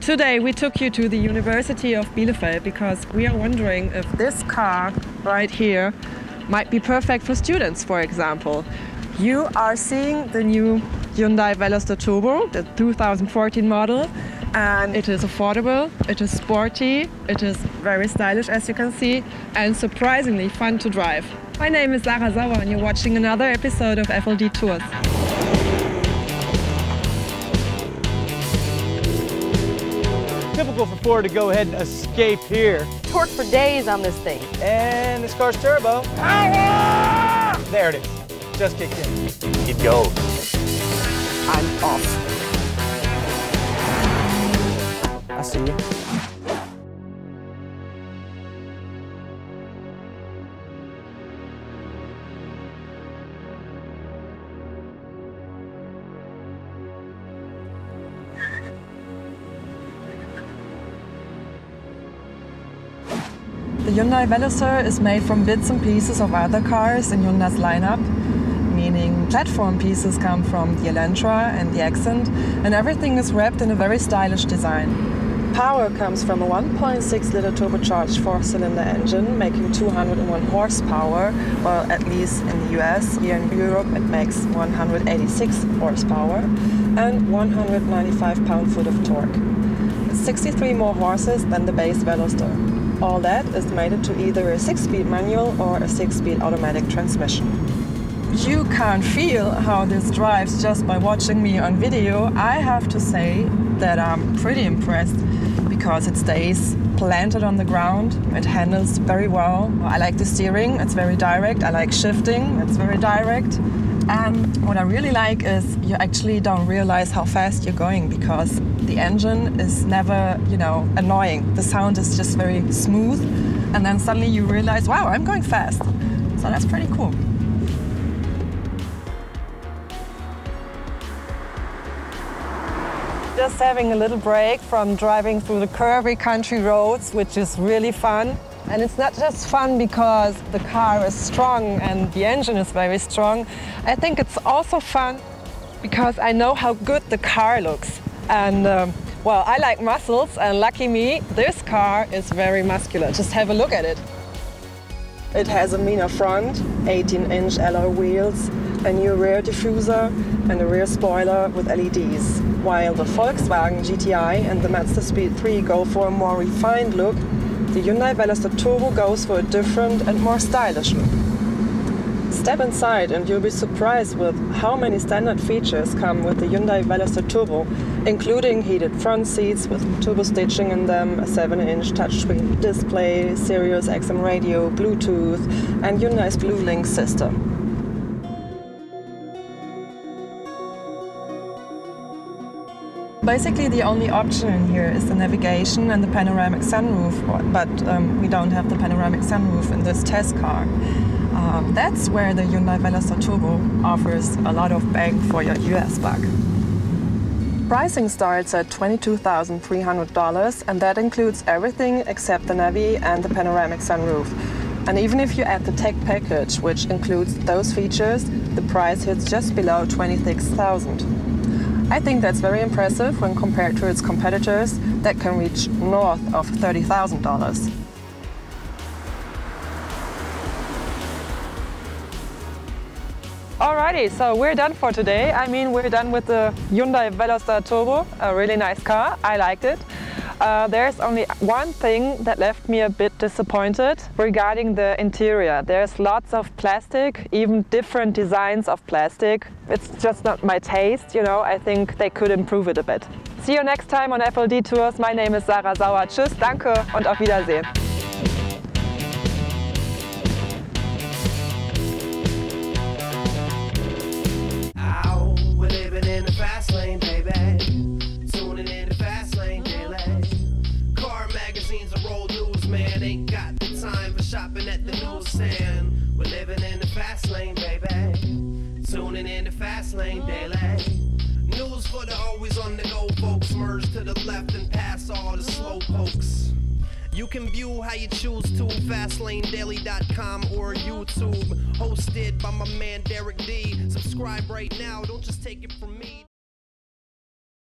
Today we took you to the University of Bielefeld because we are wondering if this car right here might be perfect for students, for example. You are seeing the new Hyundai Veloster Turbo, the 2014 model, and it is affordable, it is sporty, it is very stylish as you can see, and surprisingly fun to drive. My name is Sarah Sauer and you're watching another episode of FLDetours. Typical for Ford to go ahead and escape here. Torque for days on this thing. And this car's turbo. Power! There it is. Just kicked in. It goes. I'm off. I see you. The Hyundai Veloster is made from bits and pieces of other cars in Hyundai's lineup, meaning platform pieces come from the Elantra and the Accent, and everything is wrapped in a very stylish design. Power comes from a 1.6 liter turbocharged four cylinder engine making 201 horsepower, while at least in the US, here in Europe, it makes 186 horsepower and 195 pound foot of torque. It's 63 more horses than the base Veloster. All that is mated to either a 6-speed manual or a 6-speed automatic transmission. You can't feel how this drives just by watching me on video. I have to say that I'm pretty impressed because it stays planted on the ground. It handles very well. I like the steering, it's very direct. I like shifting, it's very direct. And what I really like is you actually don't realize how fast you're going because the engine is never, you know, annoying. The sound is just very smooth. And then suddenly you realize, wow, I'm going fast. So that's pretty cool. Just having a little break from driving through the curvy country roads, which is really fun. And it's not just fun because the car is strong and the engine is very strong. I think it's also fun because I know how good the car looks. And um, well, I like muscles and lucky me, this car is very muscular. Just have a look at it. It has a meaner front, 18-inch alloy wheels, a new rear diffuser and a rear spoiler with LEDs. While the Volkswagen GTI and the Mazda Speed 3 go for a more refined look, the Hyundai Veloster Turbo goes for a different and more stylish look. Step inside and you'll be surprised with how many standard features come with the Hyundai Veloster Turbo, including heated front seats with turbo stitching in them, a 7-inch touchscreen display, Sirius XM radio, Bluetooth, and Hyundai's BlueLink system. Basically, the only option here is the navigation and the panoramic sunroof, but um, we don't have the panoramic sunroof in this test car. Um, that's where the Hyundai Veloster Turbo offers a lot of bang for your US buck. Pricing starts at $22,300 and that includes everything except the Navi and the panoramic sunroof. And even if you add the tech package, which includes those features, the price hits just below 26,000. dollars I think that's very impressive when compared to its competitors that can reach north of $30,000. Alrighty, so we're done for today. I mean, we're done with the Hyundai Veloster Turbo, a really nice car. I liked it. Uh, there's only one thing that left me a bit disappointed regarding the interior. There's lots of plastic, even different designs of plastic. It's just not my taste, you know. I think they could improve it a bit. See you next time on FLDetours. My name is Sarah Sauer. Tschüss, danke und auf Wiedersehen. Tuning in the fast lane daily. News for the always on the go folks. Merge to the left and pass all the slow pokes. You can view how you choose to fastlanedaily.com or YouTube. Hosted by my man Derek D. Subscribe right now, don't just take it from me.